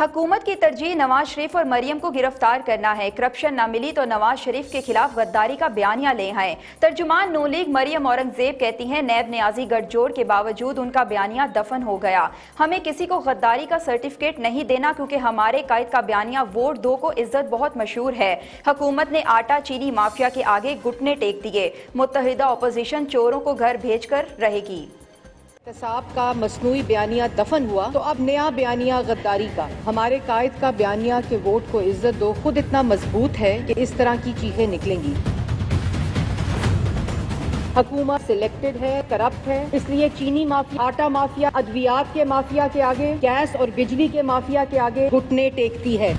हुकूमत की तरजीह नवाज़ शरीफ और मरियम को गिरफ़्तार करना है। करप्शन न मिली तो नवाज़ शरीफ के खिलाफ गद्दारी का बयानिया ले आए। तर्जुमान नो लीग मरियम औरंगज़ेब कहती हैं, नैब न्याजी गठजोड़ के बावजूद उनका बयानिया दफन हो गया। हमें किसी को गद्दारी का सर्टिफिकेट नहीं देना क्योंकि हमारे कायद का बयानिया वोट दो को इज़्ज़त बहुत मशहूर है। हकूमत ने आटा चीनी माफिया के आगे घुटने टेक दिए। मुतहदा अपोजिशन चोरों को घर भेज कर रहेगी। एहतसाब का मसनू बयानिया दफन हुआ तो अब नया बयानिया गद्दारी का। हमारे कायद का बयानिया के वोट को इज़्ज़त दो, खुद इतना मज़बूत है कि इस तरह की चीज़ें निकलेंगी। हुकूमत सिलेक्टेड है करप्ट है, इसलिए चीनी माफिया आटा माफिया, अद्वियात के माफिया के आगे, गैस और बिजली के माफिया के आगे घुटने टेकती है।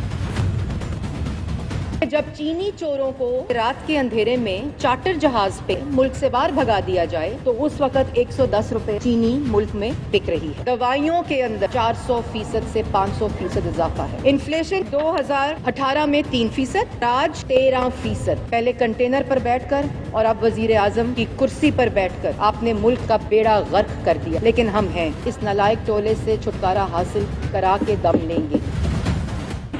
जब चीनी चोरों को रात के अंधेरे में चार्टर जहाज़ पे मुल्क से बाहर भगा दिया जाए तो उस वक्त 110 रुपए चीनी मुल्क में बिक रही है। दवाइयों के अंदर 400 फ़ीसद से 500 फ़ीसद इजाफा है। इन्फ्लेशन 2018 में तीन फ़ीसद आज तेरह फ़ीसद। पहले कंटेनर पर बैठकर और अब वज़ीर आज़म की कुर्सी पर बैठकर आपने मुल्क का बेड़ा गर्क कर दिया। लेकिन हम हैं, इस नलायक टोले से छुटकारा हासिल करा के दम लेंगे।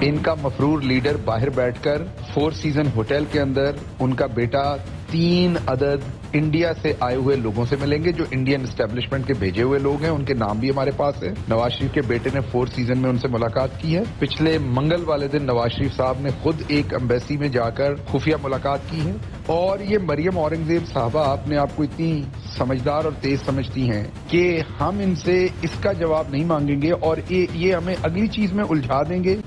इनका मफरूर लीडर बाहर बैठकर फोर सीज़न होटल के अंदर उनका बेटा तीन अदद इंडिया से आए हुए लोगों से मिलेंगे जो इंडियन स्टैब्लिशमेंट के भेजे हुए लोग हैं। उनके नाम भी हमारे पास है। नवाज़ शरीफ के बेटे ने फोर्थ सीज़न में उनसे मुलाकात की है। पिछले मंगल वाले दिन नवाज़ शरीफ साहब ने खुद एक एम्बेसी में जाकर खुफिया मुलाकात की है। और ये मरियम औरंगज़ेब साहबा अपने आप को इतनी समझदार और तेज समझती हैं कि हम इनसे इसका जवाब नहीं मांगेंगे और ये, ये हमें अगली चीज़ में उलझा देंगे।